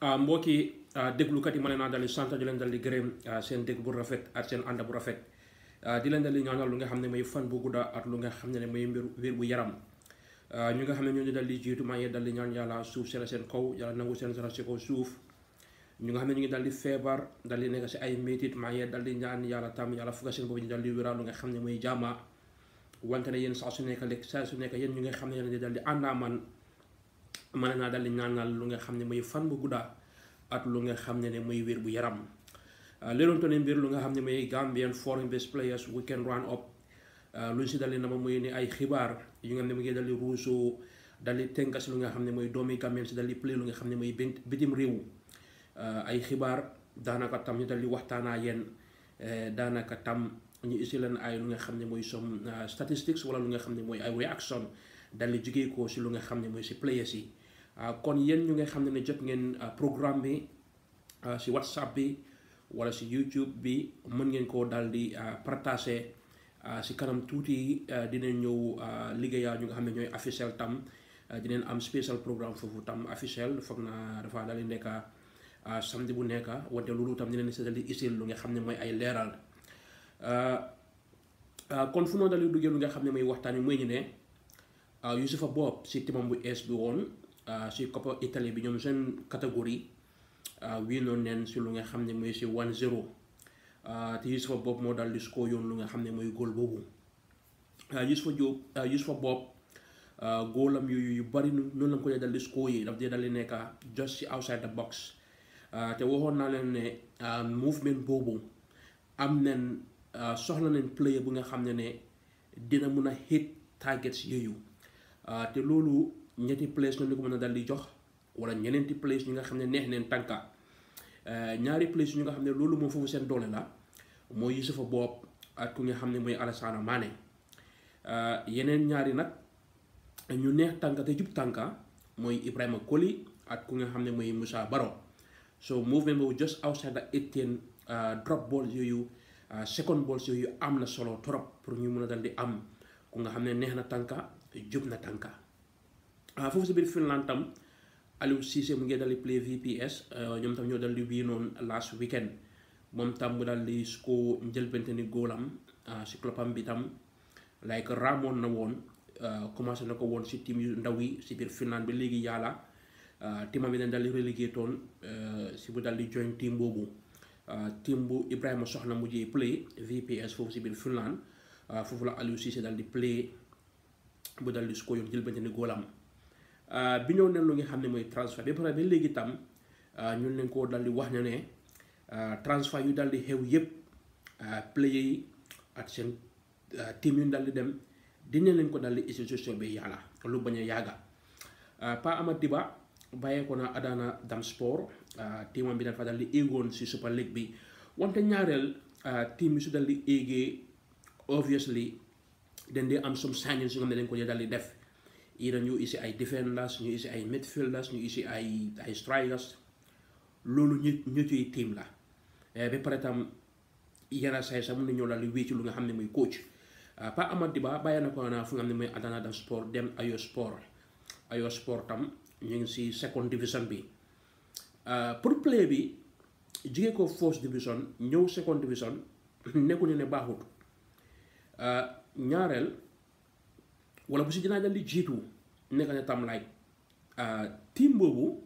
mbokki déglukat yi ma leen naa di sant di leen dal di gërëm seen dégg bu rafet ak seen ànd bu rafet. Di leen di ñaanal lu nga xam mooy fan bu gudda ak lu nga xam mooy mbir wér bu yaram. Ñu nga ñu dal di jiitu maa dal di ñaan yàlla suuf seen seen kaw yàlla nangu seen sara si kaw suuf. Ñu nga xam ne ñu ngi dal di feebar dal di nekk si ay métit maa dal di ñaan yàlla tam yàlla fukka seen boobu ñu dal di wéral lu nga xam ne jaama wante ne yéen saa su nekk su nekk yéen ñu nga yéen di dal di àndaa man mën naa dal ñaanal lu nga xam fan bu gudda at lu nga xam ne ne mooy wér bu yaram. Leeroon tone mbir lu nga xam ne mooy Gambian foreign based players weekend run up lu ñu si dal di nama mooy ni ay xibaar yu nga ne mu ngi dal di ruusoo dal di tënka si lu nga xam ne mooy doomi si dal play lu nga xam ne bitim réew. Ay xibaar daanaka tam ñu dal di waxtaanaa yéen daanaka tam ñu isi leen ay lu nga xam ne some statistics wala lu nga xam ne ay reaction dal di jugee ko si lu nga xam ne mooy si players yi kon yéen ñu nga xam ne jot ngeen programme bi si whatsapp bi wala si youtube bi mën ngeen koo daal di partager si kanam tuuti dinañ ñëw liggéeyaa ñu nga xam ne ñooy officiel tam. Dinañ am special programme foofu tam officiel foog na dafa daal di nekk samedi bu nekk wante loolu tam dinañ si dal di isil lu nga xam ne mooy ay leeral. Kon fu noo dal di duggee lu nga xam ne yi mooy ñu ne Youssoufa Bob si timam bu ees bi woon si Coppa Italie bi ñoom seen catégorie wii noonu neen si lu nga xam ne mooy si 1-0 te Youssoufa Bob moo daal di score yoon lu nga xam ne mooy góol boobu. Youssoufa Diop Youssoufa Bob góolam yu yu bari noonu la ko dee dal di score yi daf dee dal di nekk just si outside the box. Te waxoon naa leen ne movement boobu am nen soxla nañ player bu nga xam ne ne dina mun a hit targets yooyu. Te loolu ñetti place ñoo ko mën a dal di jox wala ñeneenti place ñi nga xam ne neex neen tànka. Ñaari place ñu nga xam ne loolu moom foofu seen doole la mooy Youssoufa Bob ak ku nga xam ne mooy Alassana Mané. Yeneen ñaari nag ñu neex tànka jub tànka mooy Ibrahima Koli ak ku nga xam ne mooy Moussa Baro. So movement boobu just outside the 18 drop balls yooyu second balls yooyu am na solo trop pour ñu mun a dal di am ku nga xam ne neex na tànka jub na tànka. Foofu si biir Finland tam Aliou Cissé mu ngi dal play VPS ñoom tam ñoo dal di last weekend. Moom tam mu dal di score njëlbente ni góolam si clubam bi tam. Like raamoon na woon commencé na ko woon si team yu ndaw yi si biir Finland bi léegi yàlla teamam bi dañ dal di relégué toon si bu dal di join team boobu. Team bu Ibrahima Soxna play VPS foofu si biir Finland. Foofu la Aliou Cissé dal di play bu dal di score yoon njëlbente bi ñëw ne lu nga xam ne mooy transfert. Ba pare ba tam ñun leen koo dal di wax ne ne transfert yu dal di xew yëpp player yi ak seen team yu dal di dem dina leen ko dal di institution bi yàlla lu bañ a yàgga. Pa bàyyee ko na Adana Damspor teamam bi dafa dal di éegoon si Super League bi. Wante ñaareel team bi su dal di obviously dañ dee am some signings yu nga xam ne dañ ko def either ñu isi ay defenders ñu isi ay midfielders ñu isi ay ay strikers loolu ñu ñu ciy team la. Ba pare tam yenn say sax mun na ñëw daal di lu nga xam ne muy coach. Pa Amad Diba bàyyi na ko naa fu nga xam ne mooy Adana Damspor dem Ayo Sport. Ayo Sport tam ñu ngi si second division bi. Pour play bi jigee ko first division ñëw second division nekkuñu ne baaxut. Ñaareel wala bu si dinaa dal di jiitu nekk ne tam like team boobu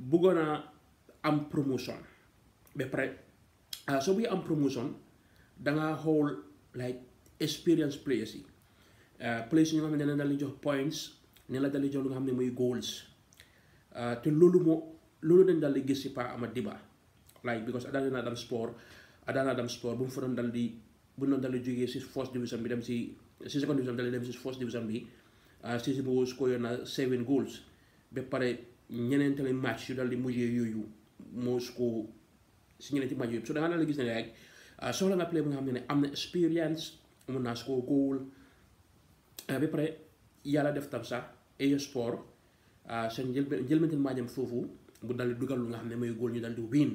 bëggoon a am promotion. Ba pare soo buy am promotion danga xool like experience players yi. Players yi nga xam ne dana dal di jox points ne la dal di jox lu nga xam ne mooy goals. Te loolu moo loolu dañ dal di gis si Pa Amad Diba. Like because Adana Damspor Adana Damspor bu mu fa doon dal di bu doon dal di jógee si first division bi dem si second division dal di first division bi si boobu score na seven goals. Ba pare ñeneen tamit match yu dal di mujjee yooyu moo score si ñeneenti match yooyu so da nga dal di gis ne rek soxla nga play bu nga xam ne am na expérience mun naa score goal ba pare yàlla def tam sax Ayo Sport seen njëlbeen njëlbeen maajam foofu bu dal di dugal lu nga xam ne mooy goal ñu dal di win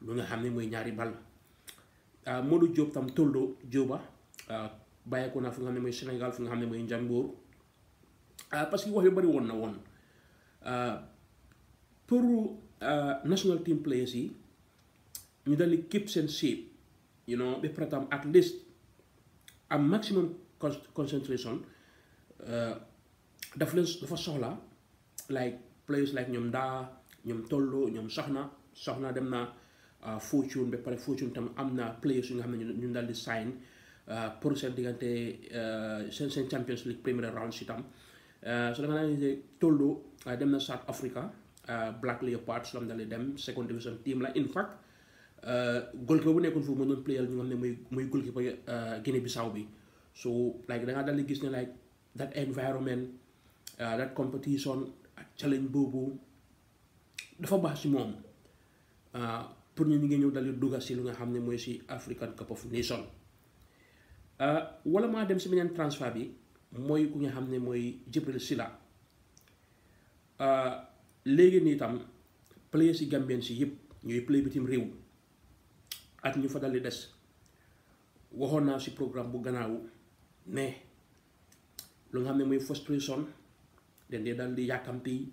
lu nga xam ne mooy ñaari bal Modou Diop tam Toldo Dioba bàyyeekoo naa fi nga xam ne mooy Sénégal fu nga xam ne mooy Njàmbur. Parce que wax yu bari woon na woon. Pour national team players yi ñu dal di keep seen shape you know ba pare tam at least am maximum concentration. Daf leen dafa soxla like players like ñoom ndaa ñoom tollo ñoom soxna. Soxna dem na fortune ba pare fortune tam am na players yu nga xam ne ñu dal di sign. Pour seen diggante seen seen Champions League premier round si tam so da nga naa ne tollo dem na South Africa. Black Leopards la mu dal di dem second division team la in fact goalkeeper bu nekkoon foofu moo doon playal ñu nga xam ne mooy mooy Guinée Bissau bi so like da ngaa dal di gis ne like that environment that competition challenge boobu dafa baax si moom pour ñu ngi ñëw dal di si lu nga xam ne mooy si African Cup of Nations wala maa dem si beneen transfert bi mooy ku nga xam ne mooy Jibril Sila léegi nii tam play si Gambien si yëpp ñuy play bitim réew. At ñu fa daldi des. Waxoon naa si programme bu gannaaw mais lu nga xam ne mooy frustration dañ dee dal di yàkkamti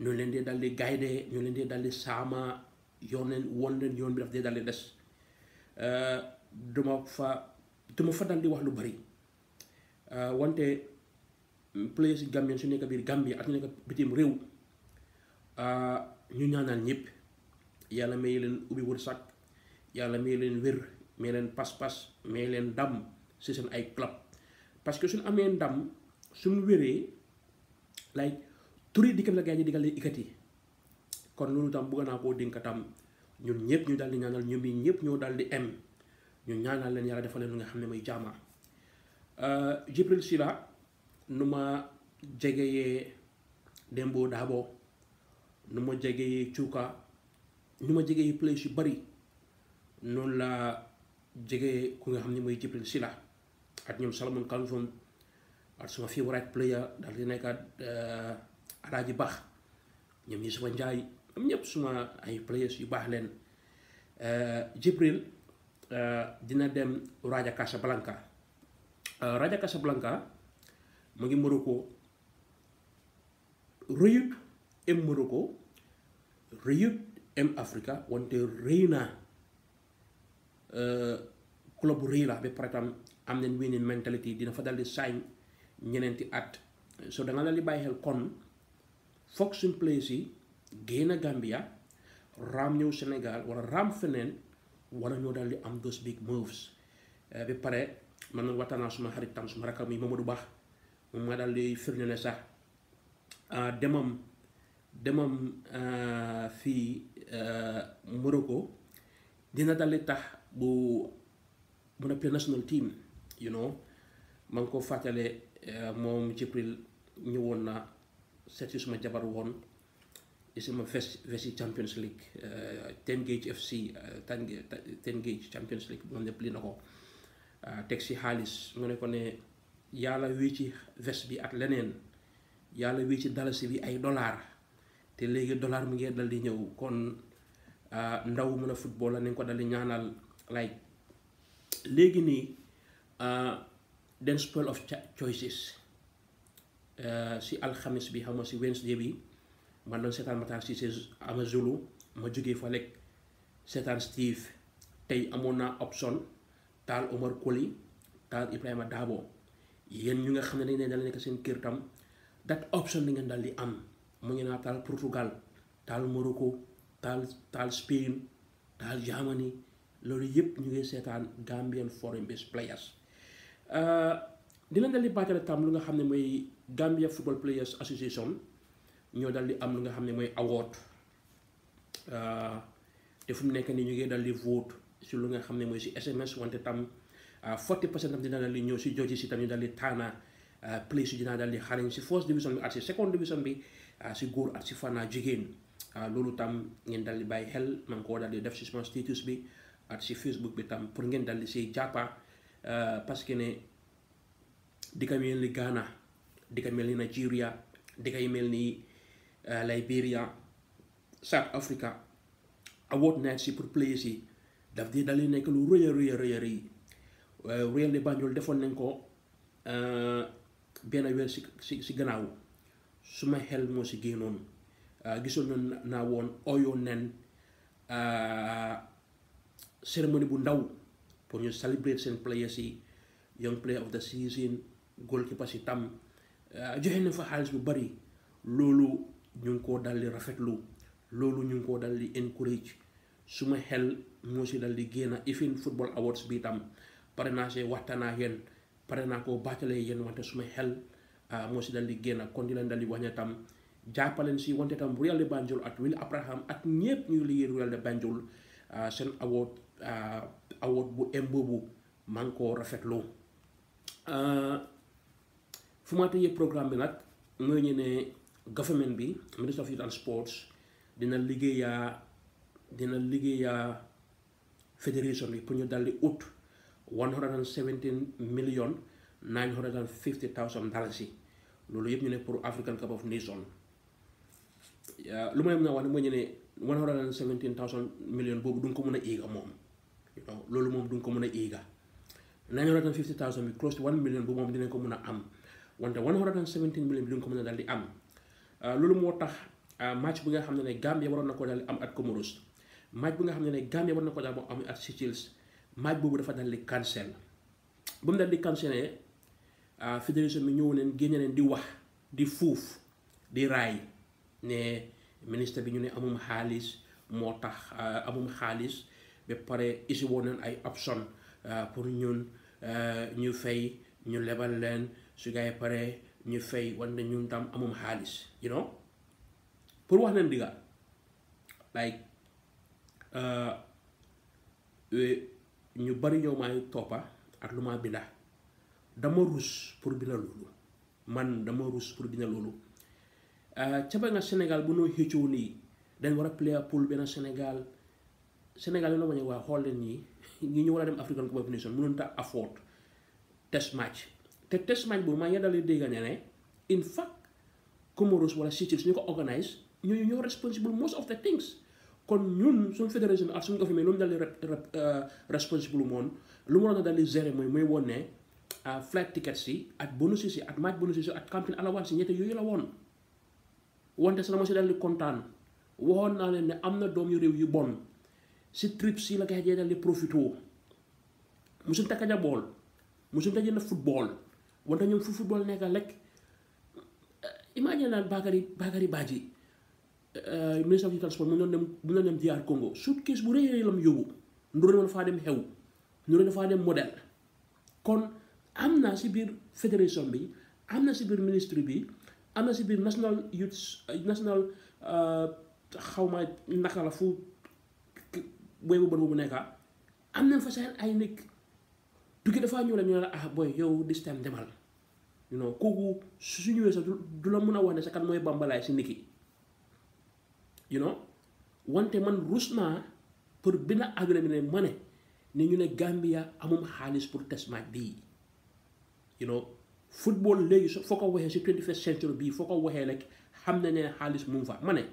ñu leen dee dal di gaydee ñu leen dee dal di saama yoon leen won leen yoon bi daf dee dal di des. Duma fa duma fa dal di wax lu bari. Wante players yi Gambien su nekk biir Gambie ak ñu nekk bitim réew ñu ñaanal ñëpp. Yàlla may leen ubbi wërsëg yàlla may leen wér may leen pas-pas may leen ndam si seen ay club. Parce que suñu amee ndam suñu wéree like turi dikkam la gaa yi digale ikati kon loolu tam bëgg naa koo dénk tam. Ñun ñëpp ñu daal di ñaanal ñoom yi ñëpp ñoo daal di em ñu ñaanal leen yàlla defal leen nga xam ne jaama Jibril Sila nu ma jegeyee Dembo Dabo nu ma jegeyee Cuuka nu ma jegeyee place yu bari noonu la jege ku nga xam ne Jibril Sila ak ñoom Salomon Kalfon ak suma favorite player daal di nekkaat Alaaji Baax ñoom ñi suma njaay am ñëpp suma ay players yu baax leen. Jibril dina dem Raja Casablanca. Raja Casablanca mu ngi Morocco. Rëyut em Morocco. Rëyut em Africa. Wante rëy na club rëy la. Ba pare tam am nañ winning mentality. Dina fa dal di sign ñeneenti at. So da nga dal di bàyyi xel kon foog suñ place yi Gambia raam ñëw Sénégal wala raam feneen wala ñoo dal di am those big moves. Ba pare man nag waxtaan naa suma xarit tam suma rakkam yi Mamadou Ba moom ma dal di firnde ne sax demam demam fii Morocco dina daldi tax bu mun a play national team you know. Ma ngi ko fàttale moom Jibril na seet si jabar woon isima vest vesi Champions League Ten Gage FC Ten Gage Champions League moom ne pli na ko teg si xaalis mu ne ko ne yàlla wii ci ves bi ak leneen yàlla wii ci dalasi bi ay dollar te léegi dollar mu ngee dal di ñëw. Kon ndaw mën a football la nañ ko dal di ñaanal like léegi nii den spoil of choices si alxamis bi xam nga si Wednesday bi man doon seetaan Matar Cissé Amazulu ma jógee fa lekk seetaan Steve tey amoon naa option taal Omar Koli taal Ibrahima Dabo. Yéen ñu nga xam ne dañ ne dala nekk seen kër tam that option bi ngeen dal di am mu ngi naa taal Portugal taal Morocco taal taal Spain taal Germany loolu yëpp ñu ngi seetaan Gambian foreign based players. Dina dal di baatale tam lu nga xam ne mooy Gambia Football Players Association ñoo dal di am lu nga xam ne mooy award. Te fu mu nekk nii ñu ngi dal di vote si lu nga xam ne mooy si SMS wante tam 40 percent tam dina dal di ñëw si jooji si tam ñu dal di taana place yi dina dal di xarañ si first division bi ak si second division bi si góor ak si fànna jigéen. Tam ngeen dal di bàyyi xel man koo dal di def si sama status bi ak si Facebook bi tam pour ngeen dal di si jàppa parce que ne di mel ni Ghana di ni Nigeria di kay mel ni Liberia South Africa award night si pour players yi. Daf di dalee nekk lu rëy a rëy a Royal de Banjul defoon nañ ko benn weer si si si gannaaw. Suma xel moo si génnoon. Gisoon na naa woon oyo nen bu ndaw pour ñu célébrer seen players yi. Young player of the season goalkeeper si joxe na fa xaalis bu bari. Loolu ñu ngi koo dal di rafetlu. Loolu ñu ngi koo dal di encourage. Suma xel moo si dal di génn ifin football awards bi tam pare naa see waxtaanaa yéen pare naa koo bàccalee yéen wante suma xel moo si dal di génn kon di leen dal di wax ne tam jàppaleen si wante tam Royal de Banjul ak Willie Abraham ak ñépp ñuy liggéey Royal de Banjul seen award award bu em boobu maa ngi koo rafetlu. Fu ma tëjee programme bi nag mooy ñu government bi Minister of Youth and Sports dina liggéeyaa dina liggéeyaa fédération bi pour ñu daldi ut one hundred and seventeen million nine hundred and fifty thousand dalasi loolu yëpp ñu ne pour African Cup of Nations. Lu may mën a wax ne mooy ñu ne one hundred and seventeen thousand million boobu du nga ko mën a éega moom. Loolu moom du ko mën a éega nine hundred and fifty thousand bi close to one million bu moom dinañ ko mën a am. Wante one hundred and seventeen million bi du nga ko mën a daldi am. Loolu moo tax match bi nga xam ne ne Gambia waroon na ko daldi am at Comoros. Match bi nga xam ne ne Gambia waroon na ko daal am at Seychelles. Match boobu dafa daldi cancel ba mu daldi cancelé fédération bi ñëw neen génne neen di wax di fuuf di raay ne ministre bi ñu ne amum xaalis moo tax amum xaalis. Ba pare isi woon neen ay option pour ñun ñu fay ñu lebal leen. Su gaay pare ñu fay wante ñun tam amum xaalis you know? Pour wax digga like ñu bari ñëw maay toppa ak lu ma binda. Dama rus pour loolu. Man dama rus pour binda loolu. Ca ba nga Sénégal bu noo xëccoo nii dañ war a pool benn Sénégal. Sénégal yi la wañe waa xool leen ñii ñi ñu war a dem African Cup of Nations mënoon ta afford test match te test match boobu maa ngi dalee in fact Comoros wala Seychelles ñu ko organise ñooñu ñoo responsible most of the things. Kon ñun suñu fédération ak suñu government lu mu dal di responsible moon. Lu mu waroon a dal di gérer mooy mooy woon ne flight tickets yi ak bonus yi ak match bonus yi ak campagne allowance yi ñette yooyu la woon. Wante sa dama si dal di kontaan. Waxoon naa ne am na doom yu réew yu bon. Si trips yi la gars yi dal di profito musuñ takkaja bool. Musuñ ta jënd football wante ñoom fu football nekka lekk imagine naan Bakary Bakary Badji ministre of transport mu doon dem mu doon dem DR Congo suitcase bu rëy la mu yóbbu nduru dafaa dem xew nduru dafaa dem modèle. Kon am na si biir fédération bi am na si biir ministre bi am na si biir national youth national xawma naka la fu booy bu bon nekka am nañ fa seen ay nekk tukki dafaa ñëw la ñu ah boy yow this time demal. You know kooku su ñëwee sax du la mën a wax sa kan you know? Wante man rus naa pour bina agre bi ne ma ne ne ñu Gambia amum xaalis pour test match bii. You know? Football léegi foo ko waxee si 21st century bii foo ko waxee rek xam ne xaalis mu fa. Ma ne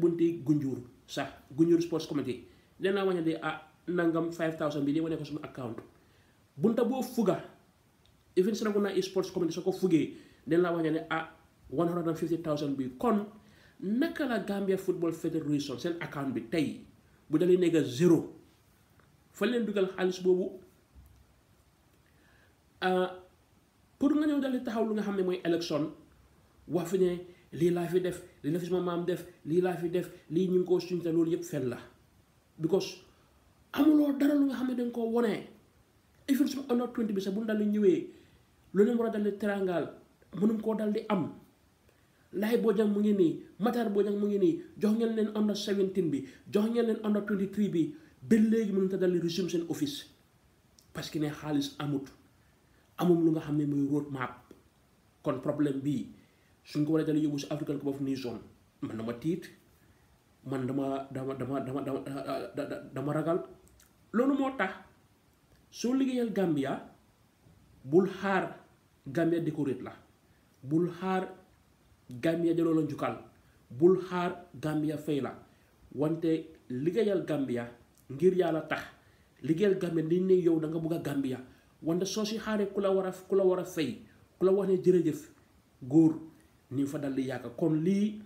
bunti gunjur sax gunjur sports committee. Leen naa wañe de ah nangam 5000 bi di wane ko account bunta boo fuga. Even Serekunda sports committee soo ko fugee leen laa wañe ne ah 150000 bi. Kon naka la Gambia Football Federation seen account bi tey bu dalee nekk zéro fa leen dugal xaalis boobu pour nga ñëw dal taxaw lu nga xam ne mooy élection wax fi ne lii laa fi def lii la fi sama maam def lii laa fi def lii ñu ngi koo suñte loolu yëpp fen la. Because amuloo dara lu nga xam ne dañ koo wonee even suma under 20 bi sax bu dal ñëwee lu leen war a dal di terangaal mënum koo dal di am. Laay Bojang mu ngi nii Matar Bojang mu ngi nii jox ngeen leen under 17 bi jox ngeen leen under 23 bi ba léegi mënut a dal resume seen office. Parce que ne xaalis amut amum lu nga xam road map kon problème bii suñ ko war a dal yóbbu si African Cup of Nations man dama tiit man dama dama dama dama dama ragal. Loolu moo soo liggéeyal Gambia bul xaar Gambia décorate la. Bul xaar Gambia delloo la njukkal. Bul xaar Gambia fay la. Wante liggéeyal Gambia ngir yàlla tax. Liggéeyal Gambia ni ne yow da nga bëgg a wante soo si xaaree ku la war a ku la war a fay ku la wax ne jërëjëf góor ni fa dal di yàgg. Kon lii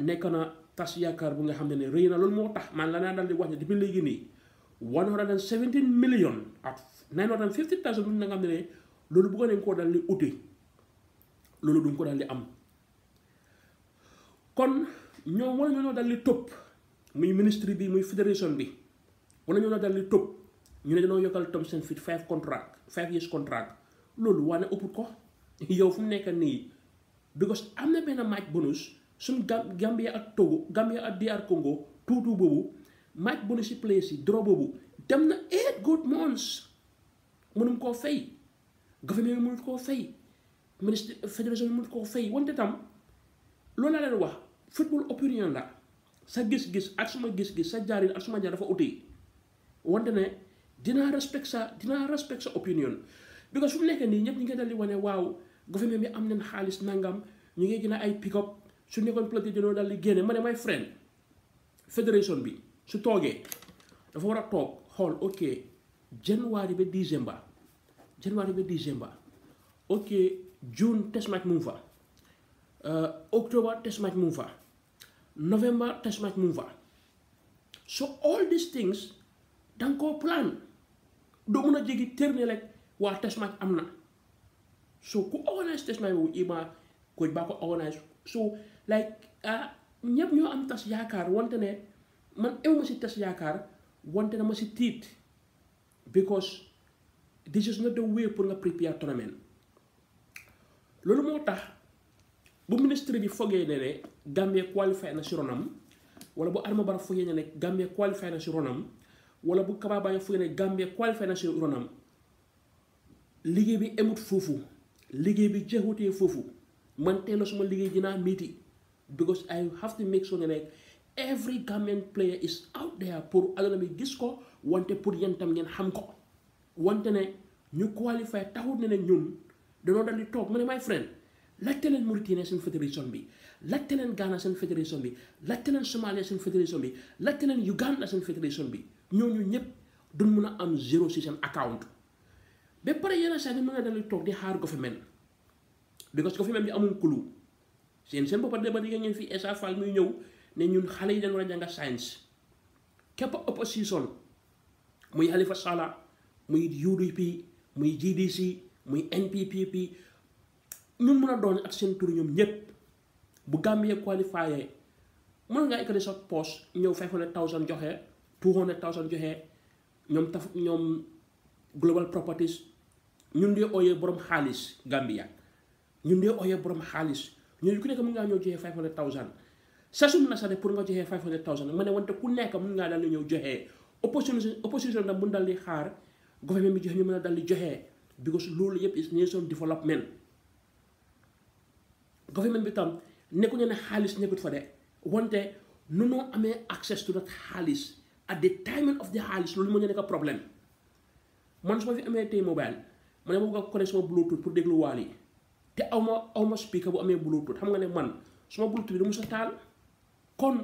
nekk na tas yaakaar bu nga xam ne ne rëy na. Loolu moo tax man la naa dal di wax ne depuis léegi nii one hundred and seventeen million at nine hundred and fifty thousand bu nga xam ne ne loolu bëggoon nañ koo dal di uti. loolu duñ ko dal di am. kon ñoom wala ñoo dal di topp muy ministre bi muy fédération bi wala ñoo dal di topp ñu ne dañoo yokkal tom seen fit five contract five years contract. loolu waane ëpput ko. yow fu mu nekk nii because am na benn match bonus suñ Gambia ak Togo Gambia ak DR Congo tuutu boobu match bonus si place yi draw boobu dem na eight good months. Mënum koo fay. Gouvernement bi mënut koo fay. Ministre fédération mënut koo fay. Wante tam loolu laa leen wax football opinion la. Sa gis-gis ak suma gis-gis sa jaarin ak suma jaar dafa uti wante ne dinaa respect sa dinaa respect sa opinion. Because fu mu nekk nii ñëpp ñu ngi dal di wane waaw gouvernement bi am nañ xaalis nangam ñu ngi gën a ay pick up su nekkoon plate dañoo dal di génne. Ma ne my friend fédération bi su toogee dafa war a toog xool ok january ba décembre january ba décembre ok june test match mu ngi fa october test match mu fa november test match mu fa. So all these things danga koo plan. Doo mën a jegi terne rek waa test match am na. So ku organise test match boobu ima coach baa ko organise. So like ah ñëpp ñoo am tas yaakaar wante ne man ew ma tas yaakaar wante na ma si tiit because this is not the way pour nga prepare tournament. Loolu moo tax bu ministre bi fogee ne ne Gambia qualifié na si ronam wala bu Adama Barrow fogee ne ne Gambia qualifié na si ronam wala bu Kaba Baye fogee ne Gambia na liggéey bi emut foofu liggéey bi jeexutee foofu man teel a suma liggéey dinaa miiti because I have make sure ne like every Gambian player is out there pour aduna bi gis ko wante pour yéen tam ngeen xam ko. Wante ne ñu qualify taxut ne ne ñun dañoo dal di toog mu ne my friend laajte leen Mauritanie seen fédération bi laajte leen Ghana seen fédération bi laajte leen Somalia seen fédération bi laajte leen Uganda seen fédération bi ñooñu ñëpp duñ mun a am zéro si seen account. Ba pare yenn saa yi mën nga dal di toog di xaar government because government bi amul kulu seen seen boppa dema di ngeen fi Essa ñëw ne ñun xalé yi dañu jàng science. Képp opposition muy Halifa sala muy UDP muy GDC muy NPPP ñun mën a doon ak seen tour ñom ñëpp bu Gambie qualifier mën nga ekkati sa poche ñëw 500000 joxe 200000 joxe ñom taf ñom global properties ñun dee oye borom xaalis Gambia. Ñun dee oye borom xaalis. Ñu ku nekk mën ngaa ñëw joxe 500000 sasul na sax ne pour nga joxee five hundred thousand ma ne wante ku nekk mun ngaa daal di ñëw joxee opposition opposition mun daal di xaar gouvernement bi joxe ñu mën a daal di joxee because loolu yëpp is nation development. Gouvernement bi tam nekku ñu ne xaalis nekkut fa de wante nu noo amee access to that xaalis at the timing of the xaalis loolu moo ñu nekk problème. Man su ma fi amee tey mobile ma ne ma bëgg a connect sama bluetooth pour déglu waal yi te aw ma aw ma speaker bu amee kon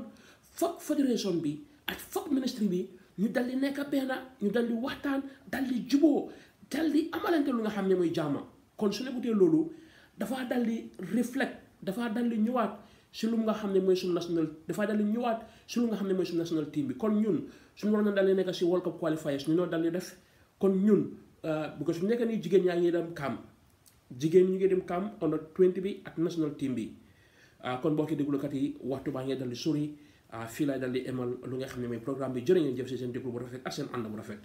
foog fédération bi ak foog ministre bi ñu dal di nekk benn ñu dal di waxtaan dal di juboo dal di amalante lu nga xam ne mooy jàmma kon su nekkutee loolu dafaa dal di reflect dafaa dal di ñëwaat si lu nga xam ne mooy suñu national dafaa dal ñëwaat si lu nga xam ne mooy suñu national team bi. Kon ñun suñu waroon na dal di nekk si World Cup def. Kon ñun because su nekkee nii jigéen ñaa ngi dem camp. Jigéen ñu ngi dem camp under 20 bi ak national team bi. Kon mbokki déglukat yi waxtu baa ngee dal di sori fii laay dal di emal lu nga xam ne mooy programme bi. Jërë ngeen si seen déglu bu rafet ak seen ànd bu rafet.